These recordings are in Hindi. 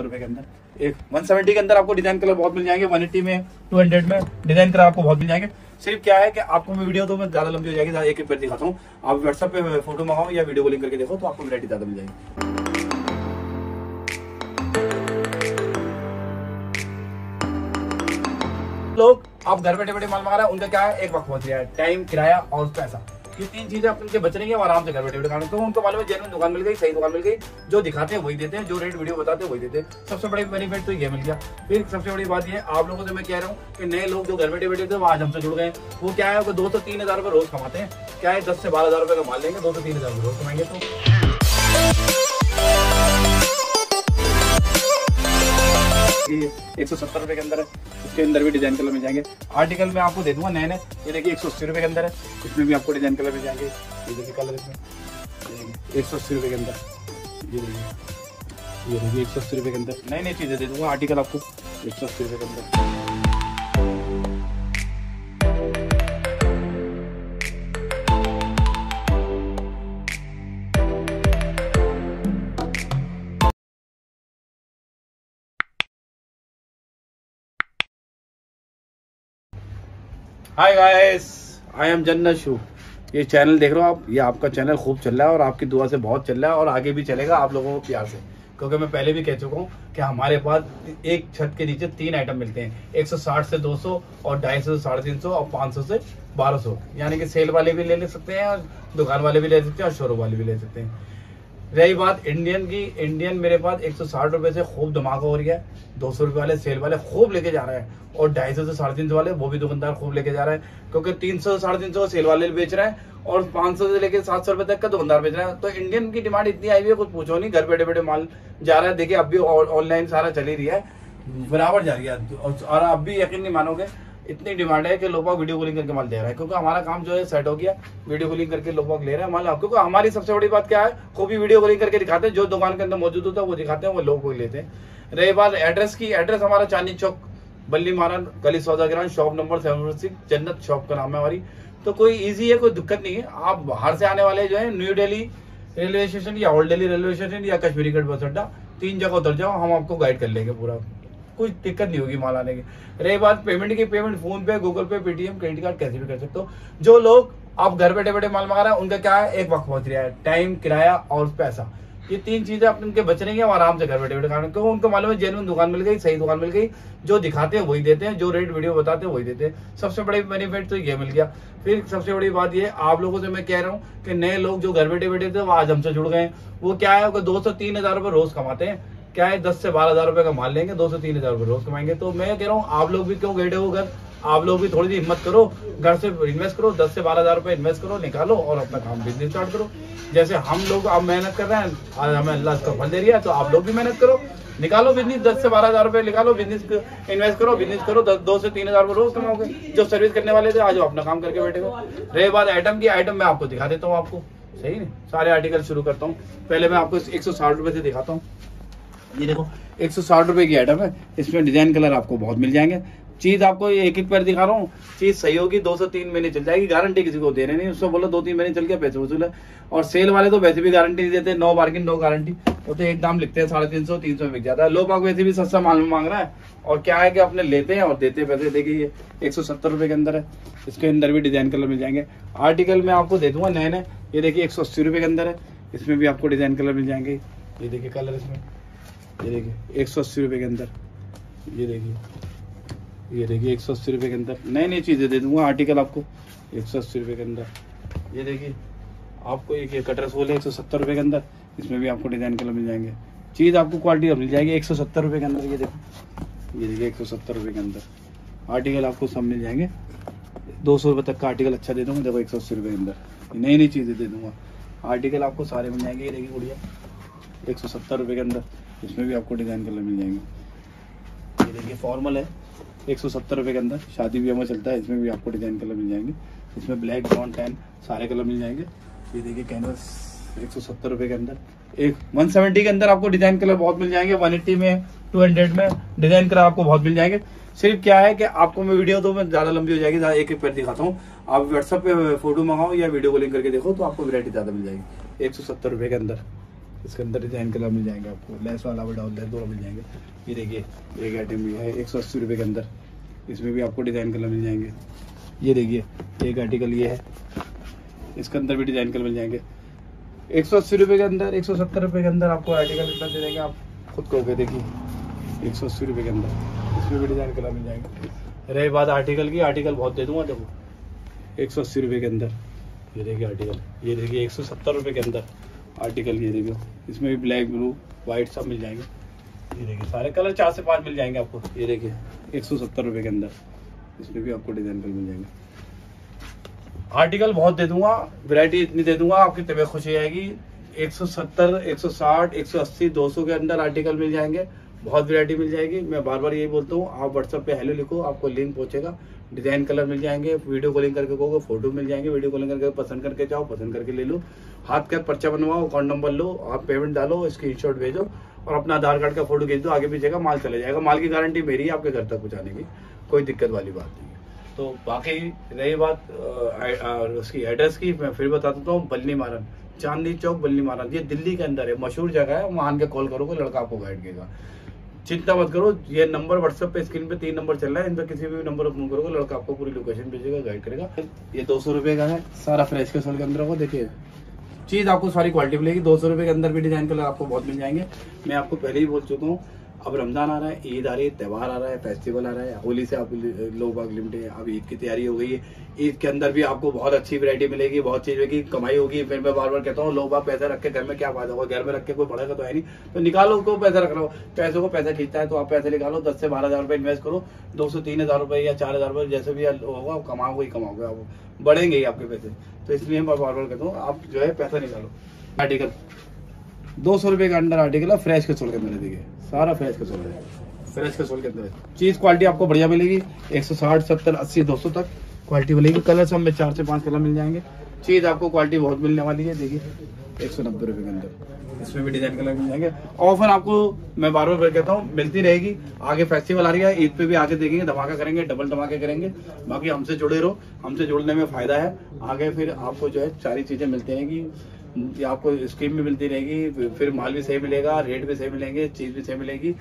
सत्तर रुपए के अंदर। एक वन सेवेंटी के अंदर आपको डिज़ाइन कलर बहुत मिल जाएँगे वन एट्टी में टू हंड्रेड में डिज़ाइन कलर आपको बहुत मिल जाएँगे। सिर्फ़ क्या है कि आपको मैं वीडियो तो मैं ज़्यादा लंबी हो जाएगी, ज़्यादा एक एक पेड़ दिखाता हूँ। आप व्हाट्सएप पे फ़ोटो मंगाओ या वीडियो कॉलिंग करके देखो तो आपको वैरायटी ज़्यादा मिल जाएगी। लोग, आप घर बैठे बैठे माल मंगा रहे हैं, उनका क्या है? एक वक्त पहुँच गया है टाइम किराया और पैसा। ये तीन चीज़ें आप बच रही है आराम से घर बैठे बैठे खाने तो उनको मालूम है जेनुइन दुकान मिल गई, सही दुकान मिल गई, जो दिखाते हैं वही देते हैं, जो रेट वीडियो बताते हैं वही देते हैं। सबसे बड़ी बेनिफिट तो ये मिल गया। फिर सबसे बड़ी बात ये आप लोगों से मैं कह रहा हूँ कि नए लोग जो घर बैठे बैठे थे, वो आज हमसे जुड़ गए वो क्या है दो से तीन हज़ार रुपये रोज कमाते हैं। क्या है, दस से बारह हज़ार रुपये कमा लेंगे, दो से तीन हज़ार रोज कमाएँगे तो। ये एक सौ सत्तर रुपए के अंदर है। इसके अंदर भी डिज़ाइन कलर मिल जाएँगे। आर्टिकल में आपको दे दूँगा नए नए ये देखिए, एक सौ अस्सी रुपए के अंदर है। इसमें भी आपको डिज़ाइन कलर मिल जाएँगे। ये देखिए कलर इसमें। एक सौ अस्सी रुपए के अंदर। ये देखिए ये देखिए, एक सौ अस्सी रुपए के अंदर। नई नई चीज़ें दे दूँगा आर्टिकल आपको। एक सौ अस्सी रुपए के अंदर। हाय गाइस आई एम जन्नत शू ये चैनल देख रहे हो आप? ये आपका चैनल खूब चल रहा है और आपकी दुआ से बहुत चल रहा है और आगे भी चलेगा आप लोगों को प्यार से। क्योंकि मैं पहले भी कह चुका हूँ कि हमारे पास एक छत के नीचे तीन आइटम मिलते हैं। 160 से 200 और 250 से साढ़े तीन और 500 से 1200 यानी कि सेल वाले भी ले ले सकते हैं और दुकान वाले भी ले सकते हैं और शोरूम वाले भी ले सकते हैं। रही बात इंडियन की इंडियन मेरे पास एक सौ साठ रुपए से खूब धमाका हो रहा है, दो सौ रुपए वाले सेल वाले खूब लेके जा रहे हैं और ढाई सौ से साढ़े तीन सौ वाले वो भी दुकानदार खूब लेके जा रहे हैं, क्योंकि तीन सौ साढ़े तीन सौ सेल वाले बेच रहे हैं और पाँच सौ से लेकर सात सौ रुपए तक का दुकानदार बेच रहे हैं। तो इंडियन की डिमांड इतनी आई हुई है, कुछ पूछो नहीं, घर बैठे बैठे माल जा रहा है। देखिए, अब भी ऑनलाइन सारा चल ही रही है, बराबर जा रही है। और अब भी यकीन नहीं मानोगे इतनी डिमांड है कि लोग वीडियो कॉलिंग करके माल दे रहा है। क्योंकि हमारा काम जो है सेट हो गया, वीडियो कॉलिंग करके लोग ले रहे हैं माल क्योंकि हमारी सबसे बड़ी बात क्या है को भी वीडियो कॉलिंग करके दिखाते हैं, जो दुकान के अंदर मौजूद होता है, वो दिखाते हैं, वो लोग को लेते हैं। रही बात एड्रेस की एड्रेस हमारा चांदी चौक, बल्ली महारान गली सौदा ग्राम shop number seven six Jannat shop का नाम है हमारी। तो कोई इजी है, कोई दिक्कत नहीं है। आप बाहर से आने वाले जो है न्यू दिल्ली रेलवे स्टेशन या ओल्ड दिल्ली रेलवे स्टेशन या कश्मीरी गढ़ बस अड्डा, तीन जगह उतर जाओ, हम आपको गाइड कर लेंगे पूरा। कोई दिक्कत नहीं होगी माल आने की। रही बात पेमेंट की payment PhonePe Google Pay Paytm credit card कैसे भी कर सकते हो। जो लोग आप घर बैठे बैठे माल मंगा रहे हैं, उनका क्या है? एक वक्त पहुँच रहा है। टाइम किराया और पैसा। ये तीन चीज़ें अपन के बच रही है आराम से घर बैठे बैठे खाने क्योंकि उनको मालूम है जेनुइन दुकान मिल गई, सही दुकान मिल गई। जो दिखाते हैं, वही देते हैं। जो रेट वीडियो बताते हैं, वही देते हैं। सबसे बड़ी बेनिफिट तो ये मिल गया। फिर सबसे बड़ी बात ये, आप लोगों से मैं कह रहा हूँ कि नए लोग जो घर बैठे बैठे थे, वो आज हमसे जुड़ गए वो क्या है? दो सौ तीन हज़ार रुपये रोज कमाते हैं। क्या है, दस से बारह हज़ार रुपए का माल लेंगे, दो से तीन हज़ार रुपए रोज कमाएँगे। तो मैं कह रहा हूँ, आप लोग भी क्यों गए हो घर? आप लोग भी थोड़ी सी हिम्मत करो, घर से इन्वेस्ट करो, दस से बारह हज़ार रुपए इन्वेस्ट करो, निकालो और अपना काम बिज़नेस स्टार्ट करो। जैसे हम लोग अब मेहनत कर रहे हैं, आज हमें अल्लाह इसका फल दे रही है तो आप लोग भी मेहनत करो। निकालो बिज़नेस दस से बारह हज़ार रुपए निकालो बिज़नेस इन्वेस्ट करो बिज़नेस करो, दस दो से तीन हज़ार रुपए रोज कमाओगे। जो सर्विस करने वाले थे, आज वो अपना काम करके बैठे हो। रही बात आइटम की आइटम मैं आपको दिखा देता हूँ आपको। सही नहीं? सारे आर्टिकल शुरू करता हूँ। पहले मैं आपको एक सौ साठ रुपए से दिखाता हूँ। ये देखो, एक सौ साठ रुपए की आइटम है, इसमें डिज़ाइन कलर आपको बहुत मिल जाएँगे। चीज़ आपको एक एक पैर दिखा रहा हूँ, चीज़ सही होगी, दो से तीन महीने चल जाएगी गारंटी किसी को दे रहे नहीं, उसको बोलो, दो तीन महीने चल के पैसे वसूल है। और सेल वाले तो वैसे भी गारंटी नहीं देते नो मार्किंग नो गारंटी वो तो एक दाम लिखते हैं, साढ़े तीन सौ तीन सौ बिक जाता है। लोग बाग वैसे भी सस्ता माल मांग रहा है, और क्या है कि अपने लेते हैं और देते पैसे। देखिए, ये एक सौ सत्तर रुपए के अंदर है, इसके अंदर भी डिज़ाइन कलर मिल जाएँगे। आर्टिकल में आपको दे दूँगा नए नए ये देखिए एक सौ अस्सी रुपए के अंदर है, इसमें भी आपको डिज़ाइन कलर मिल जाएँगे। ये देखिए कलर इसमें। ये देखिए, एक सौ अस्सी रुपये के अंदर। ये देखिए ये देखिए, एक सौ अस्सी रुपये के अंदर। नई नई चीज़ें दे दूँगा आर्टिकल आपको। एक सौ अस्सी रुपये के अंदर। ये देखिए, आपको एक ये कटर सोल है एक सौ सत्तर रुपये के अंदर। इसमें भी आपको डिज़ाइन कलर मिल जाएँगे। चीज़ आपको क्वालिटी मिल जाएगी, एक सौ सत्तर रुपये के अंदर। ये देखो, ये देखिए, एक सौ सत्तर रुपये के अंदर। आर्टिकल आपको सब मिल जाएँगे। दो सौ रुपये तक का आर्टिकल अच्छा दे दूँगा, देखो, एक सौ अस्सी रुपये के अंदर। नई नई चीज़ें दे दूँगा। आर्टिकल आपको सारे मिल जाएँगे, ये देखिए, गुड़िया। एक सौ सत्तर रुपये के अंदर। इसमें भी आपको डिज़ाइन कलर मिल जाएँगे। ये देखिए फॉर्मल है, एक सौ सत्तर रुपये के अंदर। शादी ब्याह में चलता है, इसमें भी आपको डिज़ाइन कलर मिल जाएँगे। इसमें ब्लैक ब्राउन टैन सारे कलर मिल जाएँगे। ये देखिए कैनवस एक सौ सत्तर रुपये के अंदर। एक वन सेवेंटी के अंदर आपको डिज़ाइन कलर बहुत मिल जाएँगे। वन एट्टी में टू हंड्रेड में डिज़ाइन कलर आपको बहुत मिल जाएँगे। सिर्फ़ क्या है कि आपको मैं वीडियो तो मैं ज़्यादा लंबी हो जाएगी एक एक पैर दिखाता हूँ। आप व्हाट्सएप पे फ़ोटो मंगाओ या वीडियो कॉलिंग करके देखो तो आपको वैरायटी ज़्यादा मिल जाएगी। एक सौ सत्तर रुपये के अंदर। इसके अंदर डिज़ाइन कलर मिल जाएँगे आपको। लेस वाला डाउन लेस दोनों मिल जाएँगे। ये देखिए एक आइटम भी है, एक सौ अस्सी रुपये के अंदर। इसमें भी आपको डिज़ाइन कलर मिल जाएँगे। ये देखिए एक आर्टिकल ये है। इसके अंदर भी डिज़ाइन कलर मिल जाएँगे। एक सौ अस्सी रुपये के अंदर, एक सौ सत्तर रुपये के अंदर आपको आर्टिकल इतना दे देंगे। आप खुद कहोगे, देखिए, एक सौ अस्सी रुपये के अंदर। इसमें भी डिज़ाइन कलर मिल जाएँगे। रही बात आर्टिकल की आर्टिकल बहुत दे दूँगा देखो। एक सौ अस्सी रुपये के अंदर। ये देखिए आर्टिकल ये देखिए, एक सौ सत्तर रुपये के अंदर। आर्टिकल ये देखिए इसमें भी ब्लैक ब्लू वाइट सब मिल जाएँगे। ये देखिए सारे कलर चार से पाँच मिल जाएँगे आपको। ये देखिए एक सौ सत्तर रुपये के अंदर। इसमें भी आपको डिज़ाइन कलर मिल जाएँगे। आर्टिकल बहुत दे दूँगा वैरायटी इतनी दे दूँगा आपकी तबीयत खुशी आएगी 170, 160, 180, 200 के अंदर आर्टिकल मिल जाएँगे। बहुत वैरायटी मिल जाएगी। मैं बार बार यही बोलता हूँ आप व्हाट्सएप पे हेलो लिखो आपको लिंक पहुंचेगा। डिज़ाइन कलर मिल जाएँगे वीडियो कॉलिंग करके कहोगे फ़ोटो मिल जाएँगे वीडियो कॉलिंग करके पसंद करके जाओ पसंद करके ले लो। हाथ का पर्चा बनवाओ अकाउंट नंबर लो, आप पेमेंट डालो स्क्रीन शॉट भेजो और अपना आधार कार्ड का फ़ोटो भेज दो, आगे का माल चले जाएगा। माल की गारंटी मेरी है, आपके घर तक पहुँचाने की। कोई दिक्कत वाली बात नहीं तो बाकी रही बात उसकी एड्रेस की, मैं फिर बता देता हूँ, बल्ली मारन। चांदनी चौक, बल्ली मारन। ये दिल्ली के अंदर है, मशहूर जगह है, वहाँ के कॉल करोगे लड़का आपको गाइड करेगा। चिंता मत करो, ये नंबर व्हाट्सएप पे स्क्रीन पे तीन नंबर चल रहा है, इन पर किसी भी नंबर पर फ़ोन करोगे, लड़का आपको पूरी लोकेशन भेजेगा गाइड करेगा। ये दो सौ रुपए का है, सारा फ्रेश के सोल के अंदर होगा, देखिए। चीज़ आपको सारी क्वालिटी मिलेगी। दो सौ रुपए के अंदर भी डिज़ाइन कलर आपको बहुत मिल जाएँगे। मैं आपको पहले ही बोल चुका हूँ अब रमज़ान आ रहा है, ईद आ रही है, त्यौहार आ रहा है फेस्टिवल आ रहा है, होली से आप लोग बाग लिमिटेड अब ईद की तैयारी हो गई है। ईद के अंदर भी आपको बहुत अच्छी वैरायटी मिलेगी, बहुत चीज़ होगी कमाई होगी। फिर मैं बार बार कहता हूँ, लोग बाग पैसा रख के घर में क्या फ़ायदा होगा? घर में रख के कोई बढ़ेगा तो है नहीं। तो निकालो को पैसा रख लो पैसों को पैसा खींचता है तो आप पैसे निकालो, दस से बारह हज़ार रुपए इन्वेस्ट करो। दो सौ, तीन हज़ार रुपये या चार हज़ार रुपये, जैसे भी होगा आप कमाओगे ही कमाओगे आप। बढ़ेंगे ही आपके पैसे। तो इसलिए मैं बार बार कहता हूँ, आप जो है पैसा निकालो। आर्टिकल दो सौ रुपए का अंडर आर्टिकल है फ्रेश के छोड़ के मेरे देखिए। सारा फ्रेश का छोड़ है। फ्रेश कसोल के अंदर चीज़ क्वालिटी आपको बढ़िया मिलेगी 160 70 80 200 तक। क्वालिटी मिलेगी। कलर सब में चार से पाँच कलर मिल जाएँगे। चीज़ आपको क्वालिटी बहुत मिलने वाली है, देखिए। एक सौ नब्बे रुपए के अंदर। इसमें भी डिज़ाइन कलर मिल जाएँगे। ऑफ़र आपको मैं बार बार कहता हूँ, मिलती रहेगी। आगे फेस्टिवल आ रही है, ईद पे भी आगे देखेंगे, धमाका करेंगे डबल धमाके करेंगे। बाकी हमसे जुड़े रहो, हमसे जुड़ने में फ़ायदा है। आगे फिर आपको जो है, सारी चीज़ें मिलती रहेंगी। आपको स्कीम भी मिलती रहेगी, फिर माल भी सही मिलेगा, रेट भी सही मिलेंगे, चीज़ भी सही मिलेगी।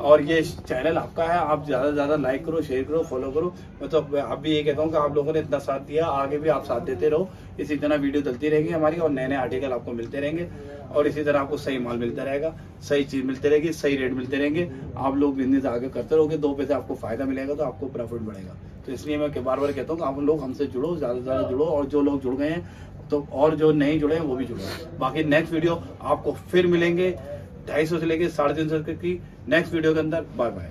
और ये चैनल आपका है, आप ज़्यादा से ज़्यादा लाइक करो शेयर करो फॉलो करो। मैं तो आप भी ये कहता हूँ कि आप लोगों ने इतना साथ दिया, आगे भी आप साथ देते रहो। इसी तरह वीडियो चलती रहेगी हमारी और नए नए आर्टिकल आपको मिलते रहेंगे। और इसी तरह आपको सही माल मिलता रहेगा, सही चीज़ मिलती रहेगी, सही रेट मिलते रहेंगे। आप लोग बिज़नेस आगे करते रहोगे, दो पैसे आपको फ़ायदा मिलेगा तो आपको प्रॉफिट बढ़ेगा। तो इसलिए मैं बार बार कहता हूँ आप लोग हमसे जुड़ो, ज़्यादा से ज़्यादा जुड़ो, और जो लोग जुड़ गए हैं तो और जो नहीं जुड़े हैं, वो भी जुड़े बाकी नेक्स्ट वीडियो आपको फिर मिलेंगे, ढाई सौ से लेके साढ़े तीन सौ की नेक्स्ट वीडियो के अंदर। Bye bye